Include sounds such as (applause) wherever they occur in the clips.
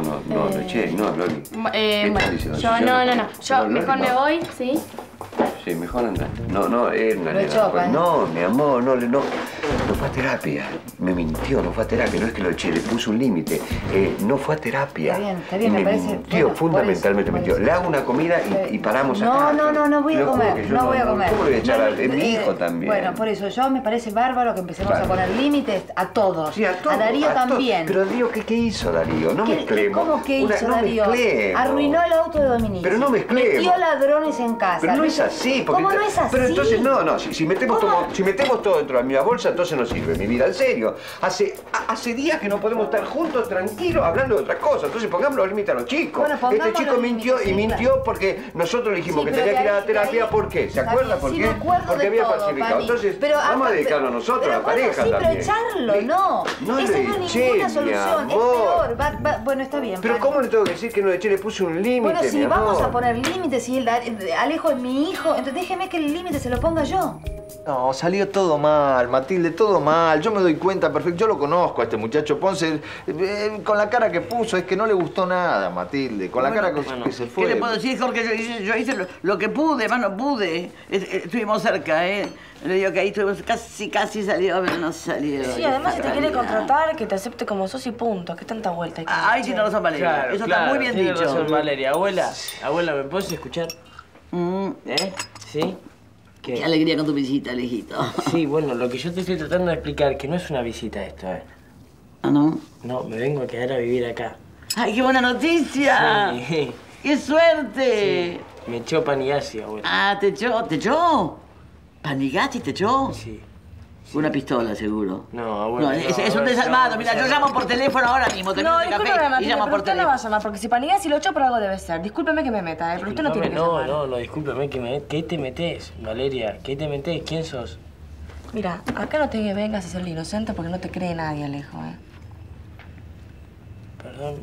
no, no, no, no, che, no, Loli. Eh, ¿Qué bueno, estás diciendo? yo no, no, no. Yo mejor me voy, ¿sí? Sí, mejor anda. No, no, es una Lo nena, echó, pues, pa. No, mi amor, no, no. No fue a terapia. Me mintió, no fue a terapia. No es que lo eché, le puso un límite. Eh, no fue a terapia. Está bien, está bien, Y me me parece- mintió, bueno, fundamentalmente eso, mintió. eso. Le hago una comida y, y paramos No, acá. no, no, no voy a comer, no voy a comer. ¿Cómo voy a echar No, a mi eh, hijo también? Bueno, por eso yo me parece bárbaro que empecemos a poner límites a todos. Sí, a todos, Darío a todos. también. Pero Darío, ¿qué, qué hizo Darío? No ¿Qué- mezclemos. ¿Cómo que hizo no Darío? Arruinó el auto de Dominique. Pero no mezclemos. Metió ladrones en casa. Pero no es Metió- así, porque ¿Cómo no es así? Pero entonces no, no, si, si metemos todo, si metemos todo dentro de la misma bolsa, entonces no sirve mi vida, en serio. Hace a- hace días que no podemos estar juntos tranquilos hablando de otra cosa. Entonces pongamos los límites a los chicos. Bueno, este chico mintió límites, y sí, mintió porque nosotros le dijimos Sí, que tenía que ir a la terapia, ¿por qué? ¿Se acuerda por sí, qué? me acuerdo Porque había falsificado. Entonces, vamos a dedicarnos pero- nosotros, pero la pareja también. Le- no. No Esa le no es ninguna solución, es peor. Va- va- bueno, está bien. Pero. ¿cómo le tengo que decir que no le eché? Le puse un límite, Bueno, si mi vamos amor. a poner límites el da- Alejo es mi hijo, entonces déjeme que el límite se lo ponga yo. No, salió todo mal, Matilde, todo mal. Yo me doy cuenta perfecto. Yo lo conozco a este muchacho Ponce. eh, con la cara que puso, es que no le gustó nada, Matilde. Con la cara que, que se fue. ¿Qué le puedo decir, Jorge? Yo hice, yo hice lo, lo que pude, más no pude. Es- eh, Estuvimos cerca, ¿eh? Le digo que ahí estuvimos, casi, casi salió, pero no salió. Sí, además si te quiere contratar, que te acepte como sos y punto. ¿Qué tanta vuelta hay que Ah, che? tiene razón, Valeria. Claro, Eso claro, está muy bien tiene dicho. razón, Valeria. Abuela, abuela, ¿me puedes escuchar? Mm, ¿Eh? ¿Sí? ¿Qué? Qué alegría con tu visita, lejito. Sí, bueno, lo que yo te estoy tratando de explicar, que no es una visita esto, ¿eh? ¿Ah, no? No, me vengo a quedar a vivir acá. ¡Ay, qué buena noticia! Sí. ¡Qué suerte! Me echó Panigasi, abuela. Ah, ¿te echó? ¿Te echó? ¿Panigasti te echó? Sí. Una pistola, seguro. No, abuela. No, es, no, es un desalmado. no, Mira, no, yo no. llamo por teléfono ahora mismo. Te No, un café discúlpeme, y Matilde, llamo pero por usted no va a teléfono. llamar, porque si Panigasi lo echó por algo debe ser. Discúlpeme que me meta, ¿eh? pero usted no tiene que no, llamar. no, no, discúlpeme que me... ¿Qué te metes, Valeria? ¿Qué te metes? ¿Quién sos? Mira, acá no te vengas a ser el inocente porque no te cree nadie, Alejo, ¿eh? Perdón.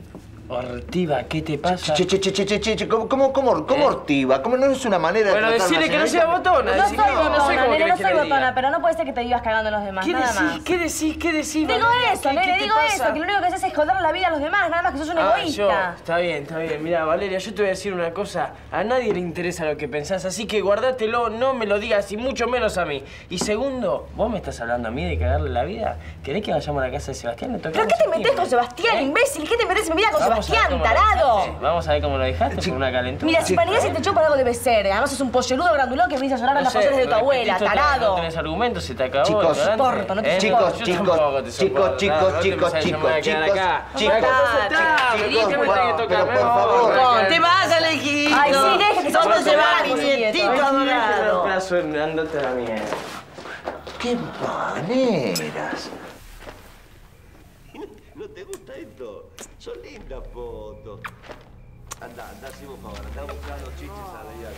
Ortiva, ¿qué te pasa? Che, che, che, che, che, che, che, ¿cómo, cómo, cómo, cómo ¿Eh? ortiva? ¿Cómo no es una manera Bueno, de a decirle que no sea botona. No soy que no botona, cómo nene, no soy botona, pero no puede ser que te vivas cagando a los demás, ¿Qué nada decís? más. ¿Qué decís? ¿Qué decís? Digo Valeria? eso, ¿Qué- nene, qué te digo pasa? eso, que lo único que haces es joder la vida a los demás, nada más que sos un Ah, egoísta. yo. Está bien, está bien. Mira, Valeria, yo te voy a decir una cosa. A nadie le interesa lo que pensás, así que guardátelo, no me lo digas y mucho menos a mí. Y segundo, ¿vos me estás hablando a mí de cagarle la vida? ¿Querés que vayamos a la casa de Sebastián? ¿Pero qué te metes con Sebastián, ¿Eh? imbécil? ¿Qué te metes en mi vida con ver Sebastián, tarado? Vamos a ver cómo lo dejaste por una calentura. Mira, si Panigasi te echó por algo debe ser, ¿eh? además es un pollerudo grandulón que venís a llorar a las sé, pasiones de tu abuela, tarado. No tenés argumentos, se te acabó. Chicos, ignorante. soporto, no te ¿Eh? Chicos, chicos, chicos, chicos, chicos, a chicos, a chicos, chicos, chicos, pero por favor. Te vas, Alejito. Ay, sí, deje que se ¿Dónde vaya se a tomar, nietito Ay, adorado? Plazo, a la mierda. ¡Qué maneras! ¿No te gusta esto? Son lindas fotos. Anda, anda, hacemos un favor, anda buscando chiches a la...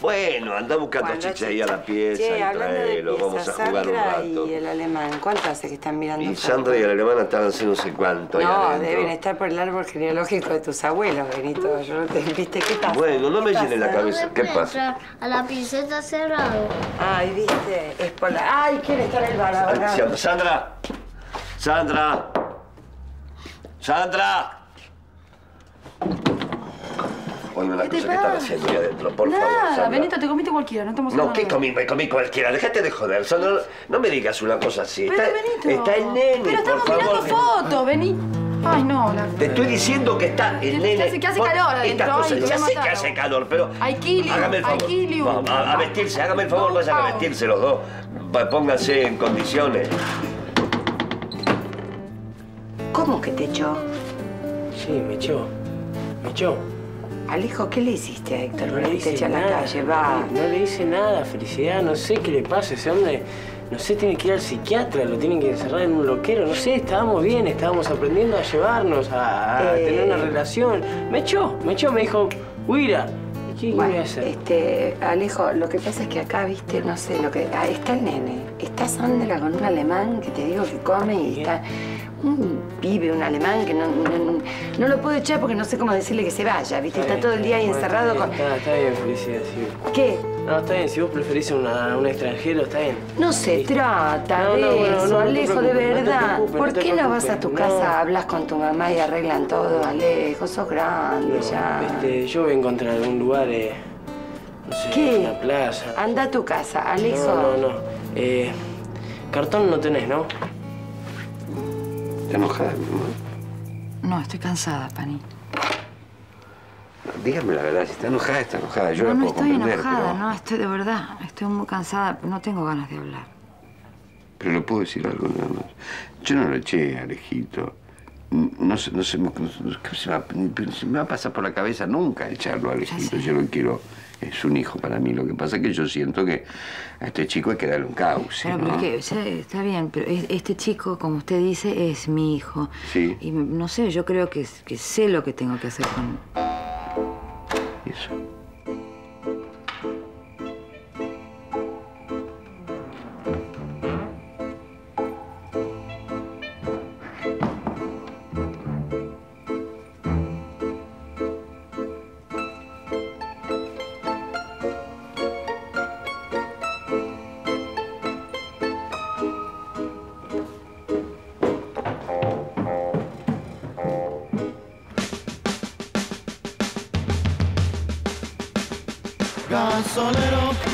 Bueno, anda buscando Bueno, chiches ahí a la pieza Che, y tráelo, vamos a jugar un rato. y el alemán, ¿cuánto hace que están mirando? Y fotos? Sandra y el alemán estaban haciendo no sé cuánto ahí No, deben estar por el árbol genealógico de tus abuelos, Benito. Yo no te... (laughs) ¿Viste qué pasa? Bueno, no me ¿Qué llene la cabeza. ¿Qué pasa? A la princesa cerrado. Ay, viste, es por la... Ay, quiere estar el bar ahora. Sandra. Sandra. Sandra. Oye, una ¿Qué te cosa que están pasa? haciendo ahí adentro, por favor, Nada, Sandra. Benito, te comiste cualquiera, no estamos No, hablando ¿qué comí? Me comí cualquiera. Déjate de joder. Sandra, no, no me digas una cosa así. Pero, está, Benito. está el nene, Pero por estamos favor. mirando fotos, vení. Ay, no, la... Te estoy diciendo que está el Que nene. hace- que hace Vos- calor Estas adentro, cosas, ay, te ya voy a sé que hace calor, pero. Ay, Kiliu, Hágame el ay, favor. Kiliu. Vamos, a, a vestirse, hágame el favor, vayan a vestirse los dos. Pónganse en condiciones. ¿Cómo que te echó? Sí, me echó. Me echó. Alejo, ¿qué le hiciste a Héctor? No le te hice eche a la nada. calle, va. No le hice nada, felicidad. No sé qué le pasa. Ese hombre, no sé, tiene que ir al psiquiatra, lo tienen que encerrar en un loquero. No sé, estábamos bien, estábamos aprendiendo a llevarnos, a, a Eh. tener una relación. Me echó, me echó, me dijo, Huira. ¿Y qué, qué voy Bueno, a hacer? este, Alejo, lo que pasa es que acá, viste, no sé, lo que. ah, está el nene. Está Sandra con un alemán que te digo que come y está. Un pibe, un alemán, que no, no, no lo puedo echar porque no sé cómo decirle que se vaya, ¿viste? Está todo el día ahí encerrado está con... Está, está bien, Felicidad, sí. ¿Qué? No, está bien, si vos preferís una, un extranjero, está bien. No se trata No, de eso, Alejo, de verdad. ¿Por qué no vas a tu casa, hablas con tu mamá y arreglan todo, Alejo? Sos grande ya. Este, yo voy a encontrar algún lugar, eh, no sé, ¿Qué? una plaza. Anda a tu casa, Alejo. No, no, no. Eh, cartón no tenés, ¿no? ¿Está enojada, mi mamá? No, estoy cansada, Pani. Dígame la verdad, si está enojada, está enojada. Yo no, la no puedo estoy comprender, enojada, pero... no, estoy de verdad. Estoy muy cansada, no tengo ganas de hablar. Pero le puedo decir algo nada más. Yo no lo eché, Alejito. No, se- no se, me, no se, me se me va a pasar por la cabeza nunca echarlo, Alejito. sé. Yo lo quiero. Es un hijo para mí. Lo que pasa es que yo siento que a este chico hay que darle un cauce. Pero, ¿no? pero que, está bien, pero es- este chico, como usted dice, es mi hijo. Sí. Y no sé, yo creo que, que sé lo que tengo que hacer con... Eso. consolero